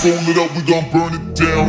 Fold it up, we burn it down.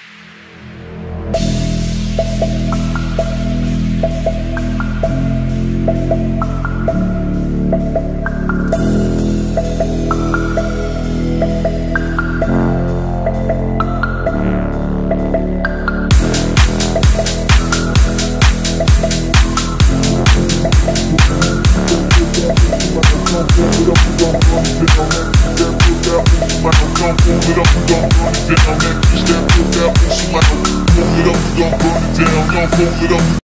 Move it up, you gon' burn it down. That bitch that put that on somebody Move it up, you gon' burn it down Y'all fold it up